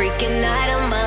freaking night. on my